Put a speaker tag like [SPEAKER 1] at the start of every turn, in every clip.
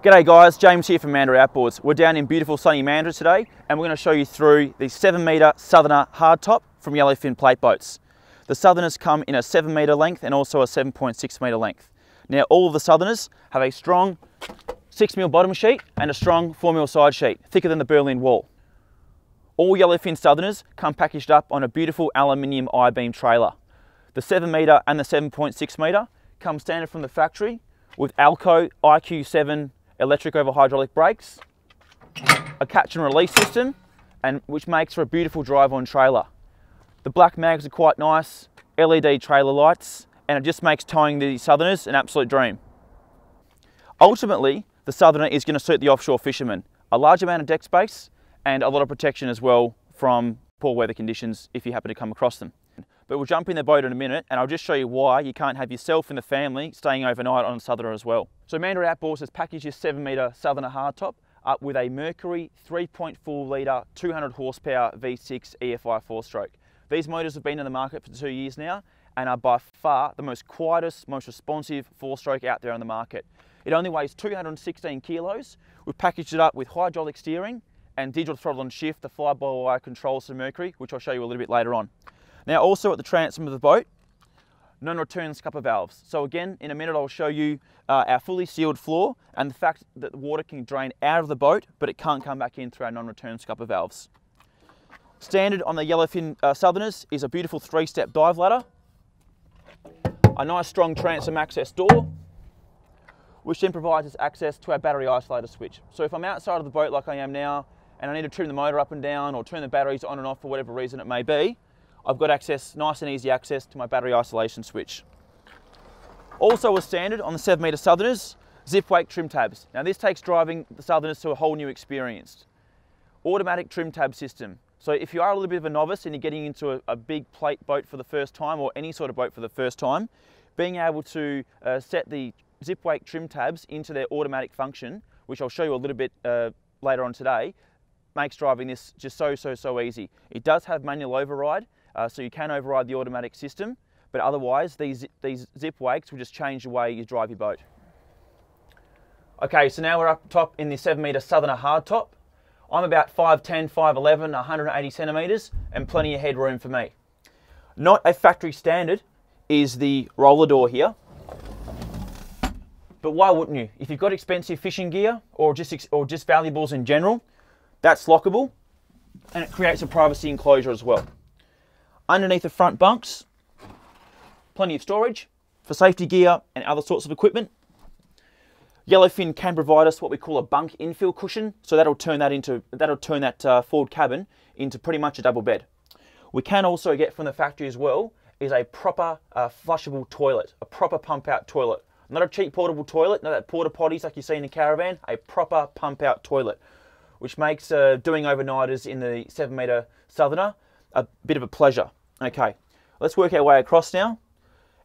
[SPEAKER 1] G'day guys, James here from Mandurah Outboards. We're down in beautiful sunny Mandurah today and we're going to show you through the 7 metre Southerner hardtop from Yellowfin Plate Boats. The Southerners come in a 7 metre length and also a 7.6 metre length. Now all of the Southerners have a strong 6mm bottom sheet and a strong 4mm side sheet, thicker than the Berlin Wall. All Yellowfin Southerners come packaged up on a beautiful aluminium I-beam trailer. The 7 metre and the 7.6 metre come standard from the factory with AL-KO IQ7 electric over hydraulic brakes, a catch and release system, and which makes for a beautiful drive-on trailer. The black mags are quite nice, LED trailer lights, and it just makes towing the Southerners an absolute dream. Ultimately, the Southerner is going to suit the offshore fisherman. A large amount of deck space and a lot of protection as well from poor weather conditions if you happen to come across them. But we'll jump in the boat in a minute and I'll just show you why you can't have yourself and the family staying overnight on Southerner as well. So Mandurah Outboards has packaged your 7 metre Southerner hardtop up with a Mercury 3.4 litre 200 horsepower V6 EFI 4-stroke. These motors have been in the market for two years now and are by far the most quietest, most responsive 4-stroke out there on the market. It only weighs 216 kilos. We've packaged it up with hydraulic steering and digital throttle and shift, the fly-by-wire controls to Mercury, which I'll show you a little bit later on. Now also at the transom of the boat, non-return scupper valves. So again, in a minute I'll show you uh, our fully sealed floor and the fact that the water can drain out of the boat, but it can't come back in through our non-return scupper valves. Standard on the Yellowfin uh, Southerners is a beautiful three-step dive ladder, a nice strong transom access door, which then provides us access to our battery isolator switch. So if I'm outside of the boat like I am now, and I need to trim the motor up and down or turn the batteries on and off for whatever reason it may be, I've got access, nice and easy access to my battery isolation switch. Also a standard on the 7 metre Southerners, zip wake trim tabs. Now this takes driving the Southerners to a whole new experience. Automatic trim tab system. So if you are a little bit of a novice and you're getting into a, a big plate boat for the first time or any sort of boat for the first time, being able to uh, set the zip wake trim tabs into their automatic function, which I'll show you a little bit uh, later on today, makes driving this just so, so, so easy. It does have manual override, uh, so you can override the automatic system, but otherwise these, these zip wakes will just change the way you drive your boat. Okay, so now we're up top in the 7 metre Southerner hardtop. I'm about 5'10", 5'11", 180 centimetres, and plenty of headroom for me. Not a factory standard is the roller door here, but why wouldn't you? If you've got expensive fishing gear or just, or just valuables in general, that's lockable and it creates a privacy enclosure as well. Underneath the front bunks, plenty of storage for safety gear and other sorts of equipment. Yellowfin can provide us what we call a bunk infill cushion, so that'll turn that into that'll turn that uh, forward cabin into pretty much a double bed. We can also get from the factory as well is a proper uh, flushable toilet, a proper pump out toilet. Not a cheap portable toilet, not that porta potties like you see in a caravan, a proper pump out toilet, which makes uh, doing overnighters in the 7 metre Southerner a bit of a pleasure. Okay, let's work our way across now.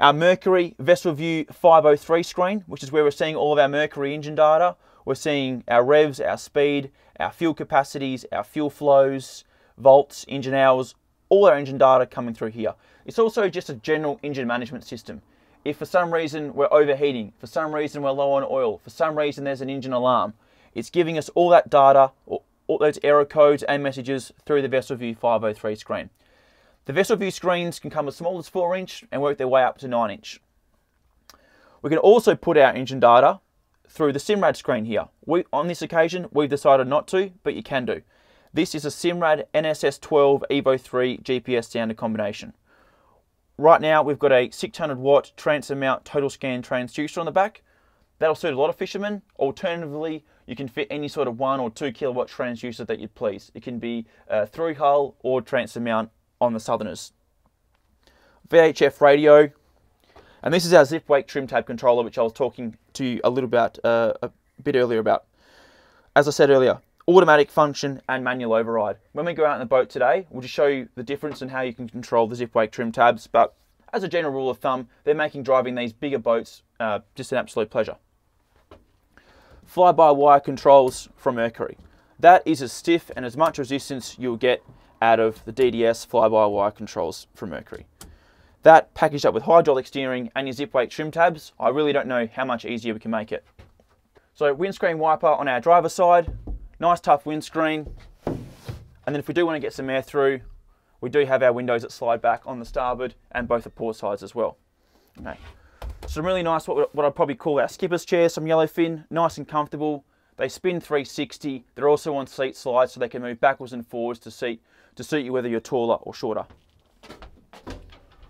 [SPEAKER 1] Our Mercury Vessel View 503 screen, which is where we're seeing all of our Mercury engine data. We're seeing our revs, our speed, our fuel capacities, our fuel flows, volts, engine hours, all our engine data coming through here. It's also just a general engine management system. If for some reason we're overheating, for some reason we're low on oil, for some reason there's an engine alarm, it's giving us all that data, all those error codes and messages through the Vessel View 503 screen. The vessel view screens can come as small as 4 inch and work their way up to 9 inch. We can also put our engine data through the Simrad screen here. We, on this occasion, we've decided not to, but you can do. This is a Simrad NSS12 Evo 3 GPS standard combination. Right now, we've got a 600 watt transom mount total scan transducer on the back. That'll suit a lot of fishermen. Alternatively, you can fit any sort of one or two kilowatt transducer that you please. It can be uh, through hull or transom mount on the Southerners. VHF radio, and this is our zip wake trim tab controller, which I was talking to you a little about uh, a bit earlier about. As I said earlier, automatic function and manual override. When we go out in the boat today, we'll just show you the difference in how you can control the zip wake trim tabs, but as a general rule of thumb, they're making driving these bigger boats uh, just an absolute pleasure. Fly-by-wire controls from Mercury. That is as stiff and as much resistance you'll get out of the DTS fly-by-wire controls from Mercury. That packaged up with hydraulic steering and your zip wake trim tabs, I really don't know how much easier we can make it. So windscreen wiper on our driver's side, nice tough windscreen. And then if we do want to get some air through, we do have our windows that slide back on the starboard and both the port sides as well. Okay. Some really nice, what, what I'd probably call our skipper's chair, some yellowfin, nice and comfortable. They spin 360. They're also on seat slides so they can move backwards and forwards to seat to suit you whether you're taller or shorter.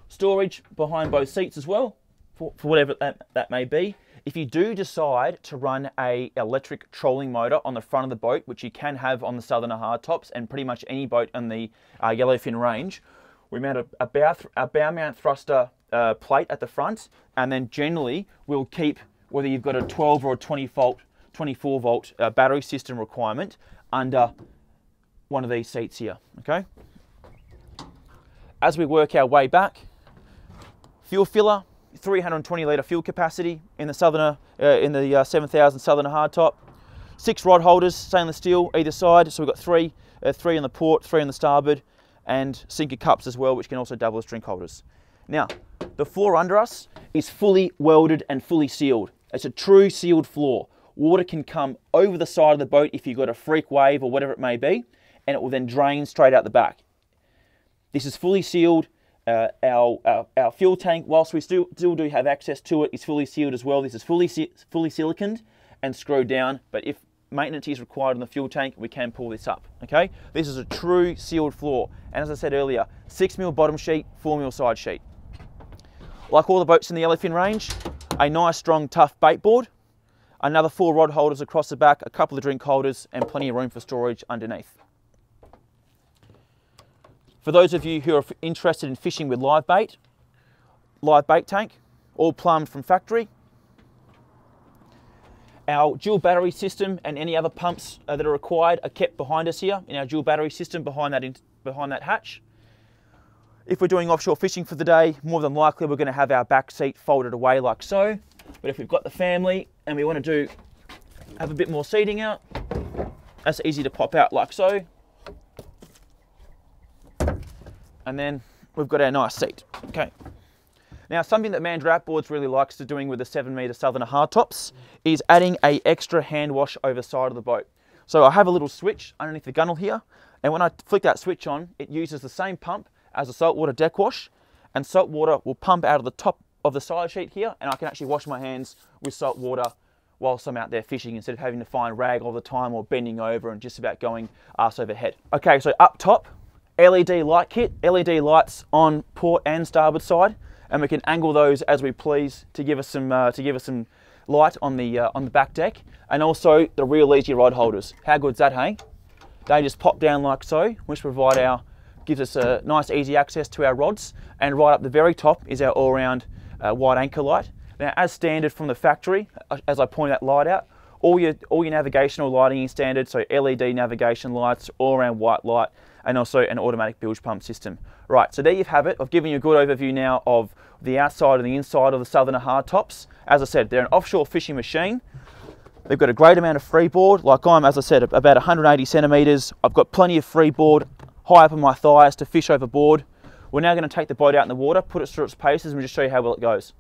[SPEAKER 1] Storage behind both seats as well, for, for whatever that, that may be. If you do decide to run a electric trolling motor on the front of the boat, which you can have on the Southerner hardtops and pretty much any boat in the uh, yellowfin range, we mount a, a, bow, a bow mount thruster uh, plate at the front, and then generally we'll keep whether you've got a 12 or a 20 volt, 24 volt uh, battery system requirement under one of these seats here. Okay. As we work our way back, fuel filler, 320 litre fuel capacity in the Southerner, uh, in the uh, 7000 Southerner hardtop. Six rod holders, stainless steel either side. So we've got three, uh, three on the port, three on the starboard, and sinker cups as well, which can also double as drink holders. Now, the floor under us is fully welded and fully sealed. It's a true sealed floor. Water can come over the side of the boat if you've got a freak wave or whatever it may be, and it will then drain straight out the back. This is fully sealed, uh, our, our, our, fuel tank, whilst we still, still do have access to it, is fully sealed as well. This is fully, fully siliconed and screwed down, but if maintenance is required on the fuel tank, we can pull this up, okay? This is a true sealed floor. And as I said earlier, six mil bottom sheet, four mil side sheet. Like all the boats in the Yellowfin range, a nice, strong, tough bait board, another four rod holders across the back, a couple of drink holders, and plenty of room for storage underneath. For those of you who are interested in fishing with live bait, live bait tank, all plumbed from factory. Our dual battery system and any other pumps uh, that are required are kept behind us here in our dual battery system behind that, behind that hatch. If we're doing offshore fishing for the day, more than likely we're going to have our back seat folded away like so. But if we've got the family and we want to do have a bit more seating out, that's easy to pop out like so and then we've got our nice seat. Okay. Now, something that Mandurah Outboards really likes to doing with the seven meter Southerner hardtops is adding a extra hand wash over side of the boat. So I have a little switch underneath the gunnel here, and when I flick that switch on, it uses the same pump as a saltwater deck wash, and salt water will pump out of the top of the side sheet here, and I can actually wash my hands with salt water whilst I'm out there fishing instead of having to find rag all the time or bending over and just about going ass over head. Okay, so up top, LED light kit, LED lights on port and starboard side, and we can angle those as we please to give us some uh, to give us some light on the uh, on the back deck, and also the real easy rod holders. How good's that, hey? They just pop down like so, which provide our gives us a nice easy access to our rods, and right up the very top is our all-round uh, wide anchor light. Now, as standard from the factory, uh, as I point that light out, all your all your navigational lighting is standard, so LED navigation lights, all-around white light, and also an automatic bilge pump system. Right, so there you have it. I've given you a good overview now of the outside and the inside of the Southerner hardtops. As I said, they're an offshore fishing machine. They've got a great amount of freeboard, like I'm, as I said, about 180 centimetres. I've got plenty of freeboard high up on my thighs to fish overboard. We're now going to take the boat out in the water, put it through its paces, and we'll just show you how well it goes.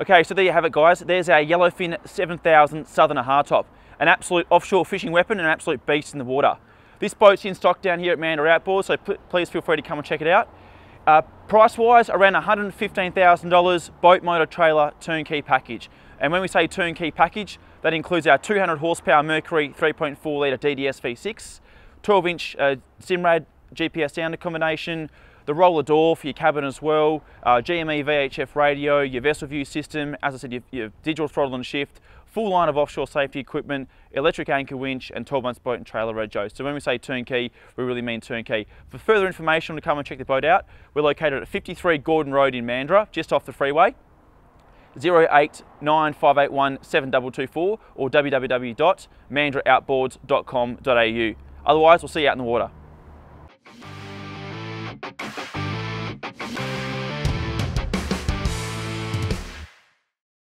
[SPEAKER 1] Okay, so there you have it guys. There's our Yellowfin 7000 Southerner hardtop. An absolute offshore fishing weapon and an absolute beast in the water. This boat's in stock down here at Mandurah Outboards, so please feel free to come and check it out. Uh, price wise, around $115,000 boat motor trailer turnkey package. And when we say turnkey package, that includes our 200 horsepower Mercury 3.4 litre DTS V6, 12 inch uh, Simrad GPS sounder combination, the roller door for your cabin as well, uh, GME VHF radio, your vessel view system, as I said, your, your, digital throttle and shift, full line of offshore safety equipment, electric anchor winch, and 12 months boat and trailer rego. So when we say turnkey, we really mean turnkey. For further information to come and check the boat out, we're located at 53 Gordon Road in Mandurah, just off the freeway. 089581 or www.mandurahoutboards.com.au. Otherwise, we'll see you out in the water.